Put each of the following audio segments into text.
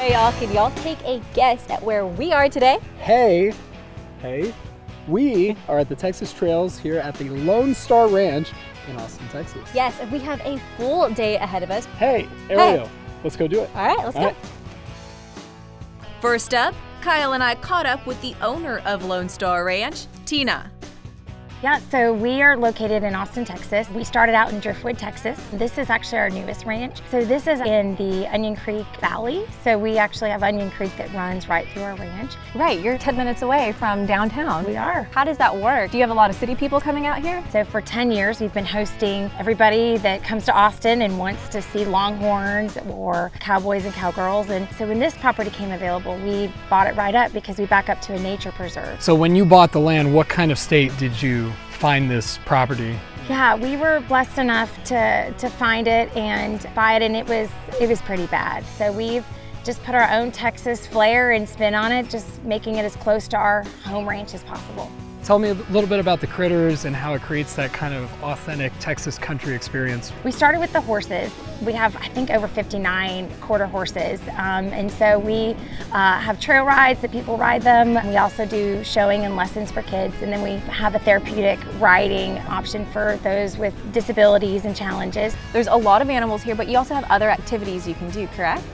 Hey y'all, can y'all take a guess at where we are today? Hey, hey, we are at the Texas Trails here at the Lone Star Ranch in Austin, Texas. Yes, and we have a full day ahead of us. Hey, Ariel, hey. let's go do it. All right, let's All go. Right. First up, Kyle and I caught up with the owner of Lone Star Ranch, Tina. Yeah, so we are located in Austin, Texas. We started out in Driftwood, Texas. This is actually our newest ranch. So this is in the Onion Creek Valley. So we actually have Onion Creek that runs right through our ranch. Right, you're 10 minutes away from downtown. We are. How does that work? Do you have a lot of city people coming out here? So for 10 years, we've been hosting everybody that comes to Austin and wants to see longhorns or cowboys and cowgirls. And so when this property came available, we bought it right up because we back up to a nature preserve. So when you bought the land, what kind of state did you find this property? Yeah, we were blessed enough to, to find it and buy it and it was, it was pretty bad. So we've just put our own Texas flair and spin on it, just making it as close to our home ranch as possible. Tell me a little bit about the critters and how it creates that kind of authentic Texas country experience. We started with the horses. We have, I think, over 59 quarter horses. Um, and so we uh, have trail rides that people ride them. We also do showing and lessons for kids. And then we have a therapeutic riding option for those with disabilities and challenges. There's a lot of animals here, but you also have other activities you can do, correct?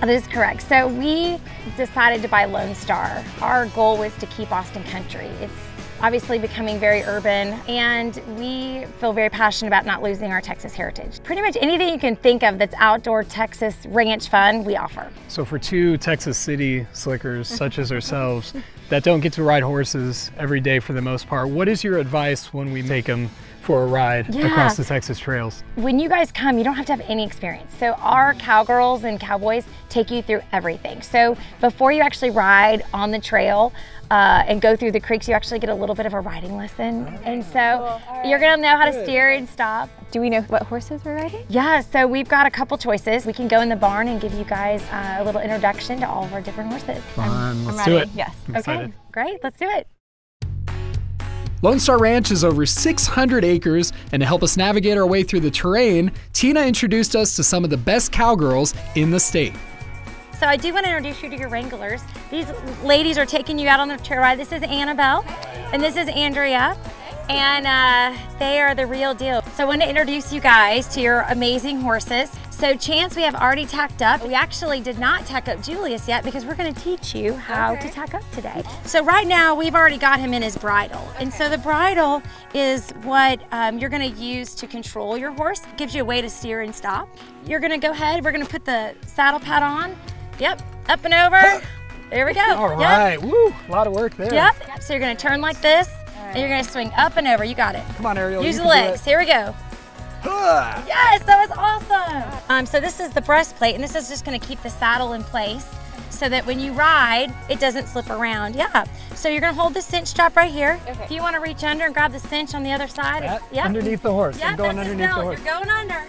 That is correct. So we decided to buy Lone Star. Our goal was to keep Austin country. It's obviously becoming very urban, and we feel very passionate about not losing our Texas heritage. Pretty much anything you can think of that's outdoor Texas ranch fun, we offer. So for two Texas city slickers such as ourselves that don't get to ride horses every day for the most part, what is your advice when we take them for a ride yeah. across the Texas trails. When you guys come, you don't have to have any experience. So our cowgirls and cowboys take you through everything. So before you actually ride on the trail uh, and go through the creeks, you actually get a little bit of a riding lesson. And so right. you're gonna know how to steer and stop. Do we know what horses we're riding? Yeah, so we've got a couple choices. We can go in the barn and give you guys uh, a little introduction to all of our different horses. Fun, I'm, let's I'm do it. Yes. I'm okay, excited. great, let's do it. Lone Star Ranch is over 600 acres, and to help us navigate our way through the terrain, Tina introduced us to some of the best cowgirls in the state. So I do want to introduce you to your wranglers. These ladies are taking you out on the trail ride. This is Annabelle, and this is Andrea, and uh, they are the real deal. So I want to introduce you guys to your amazing horses. So Chance, we have already tacked up. We actually did not tack up Julius yet because we're gonna teach you how okay. to tack up today. So right now, we've already got him in his bridle. Okay. And so the bridle is what um, you're gonna use to control your horse. It gives you a way to steer and stop. You're gonna go ahead, we're gonna put the saddle pad on. Yep, up and over. There we go. All right, yep. woo, a lot of work there. Yep, so you're gonna turn like this, right. and you're gonna swing up and over. You got it. Come on, Ariel. Use the legs. Here we go. Yes, that was awesome. Um, so this is the breastplate, and this is just gonna keep the saddle in place so that when you ride, it doesn't slip around. Yeah. So you're gonna hold the cinch strap right here. Okay. If you wanna reach under and grab the cinch on the other side. That, yep. Underneath the horse. Yeah, I'm going underneath the horse. You're going under.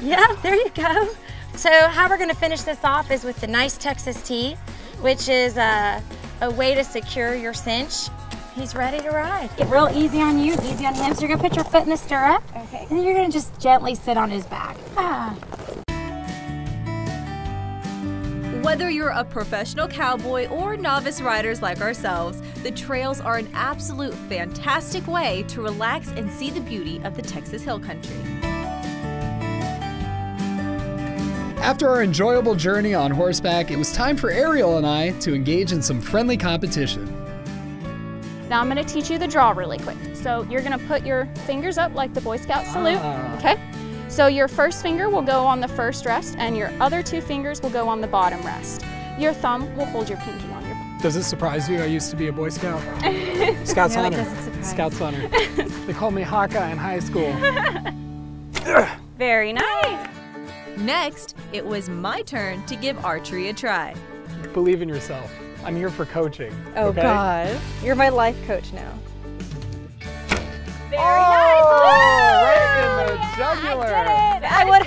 Yeah, there you go. So how we're gonna finish this off is with the nice Texas T, which is a, a way to secure your cinch He's ready to ride. Get real easy on you, easy on him. So you're gonna put your foot in the stirrup. Okay. And then you're gonna just gently sit on his back. Ah. Whether you're a professional cowboy or novice riders like ourselves, the trails are an absolute fantastic way to relax and see the beauty of the Texas Hill Country. After our enjoyable journey on horseback, it was time for Ariel and I to engage in some friendly competition. Now I'm gonna teach you the draw really quick. So you're gonna put your fingers up like the Boy Scout salute, ah. okay? So your first finger will go on the first rest and your other two fingers will go on the bottom rest. Your thumb will hold your pinky on your Does it surprise you? I used to be a Boy Scout. Scout's no, honor. Scout's honor. they called me Hawkeye in high school. Very nice. Next, it was my turn to give archery a try. Believe in yourself. I'm here for coaching. Oh okay? God, you're my life coach now. Very oh, nice. right in the jugular. I, did it. I would.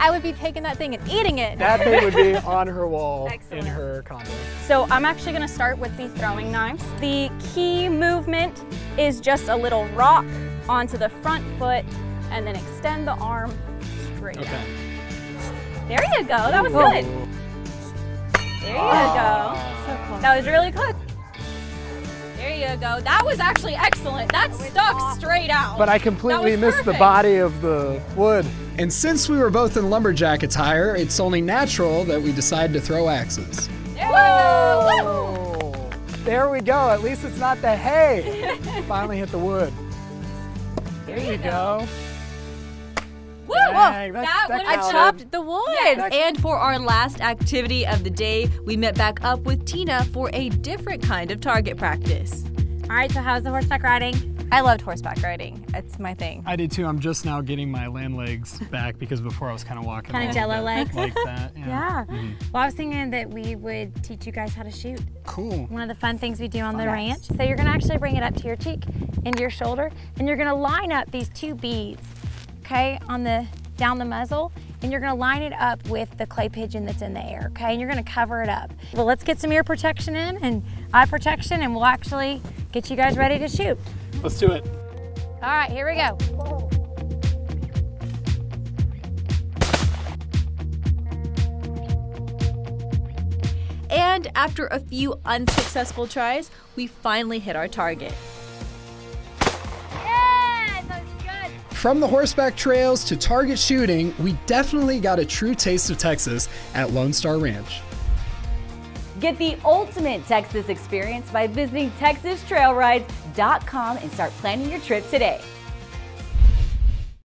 I would be taking that thing and eating it. That thing would be on her wall Excellent. in her condo. So I'm actually going to start with the throwing knives. The key movement is just a little rock onto the front foot and then extend the arm straight. Okay. There you go. That was Whoa. good. There you go. That was really close. There you go. That was actually excellent. That stuck straight out. But I completely was missed the body of the wood. And since we were both in lumberjack attire, it's only natural that we decide to throw axes. There we go. Oh, there we go. At least it's not the hay. Finally hit the wood. There you go. Woo! Dang, that- that that I counted. chopped the wood. That- And for our last activity of the day, we met back up with Tina for a different kind of target practice. All right, so how's the horseback riding? I loved horseback riding. It's my thing. I did too. I'm just now getting my land legs back because before I was kind of walking Kinda jello bit legs? like that. Yeah. Yeah. Mm-hmm. Well, I was thinking that we would teach you guys how to shoot. Cool. One of the fun things we do on the ranch. So you're gonna actually bring it up to your cheek, into your shoulder, and you're gonna line up these two beads, okay, on the down the muzzle, and you're gonna line it up with the clay pigeon that's in the air, okay? And you're gonna cover it up. Well, let's get some ear protection in and eye protection, and we'll actually get you guys ready to shoot. Let's do it. All right, here we go. And after a few unsuccessful tries, we finally hit our target. From the horseback trails to target shooting, we definitely got a true taste of Texas at Lone Star Ranch. Get the ultimate Texas experience by visiting TexasTrailRides.com and start planning your trip today.